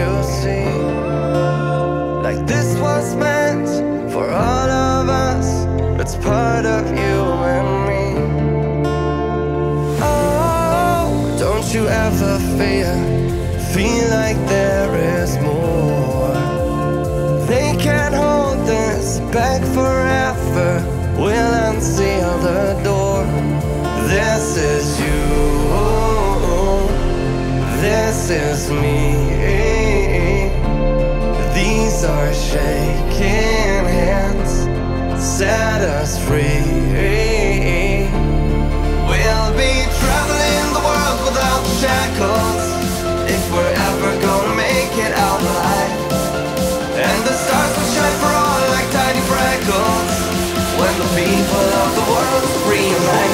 you see. Like this was meant for all of us, it's part of you and me. Oh, don't you ever fear, feel like there back forever, we'll unseal the door. This is you, this is me. These are shaking hands, set us free. The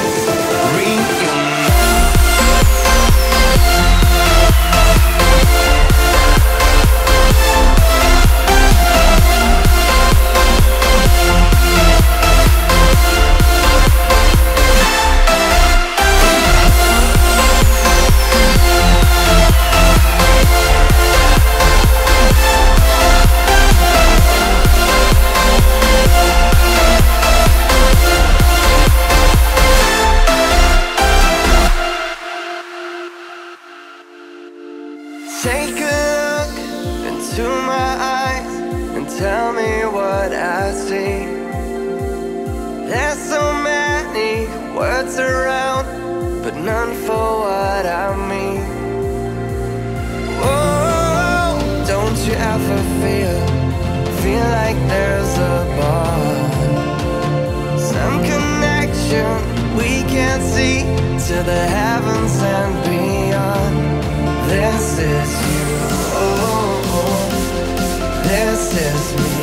tell me what I see. There's so many words around, but none for what I mean. Oh, don't you ever feel, feel like there's a bond, some connection we can't see to the heavens and beyond. This is you. Is me.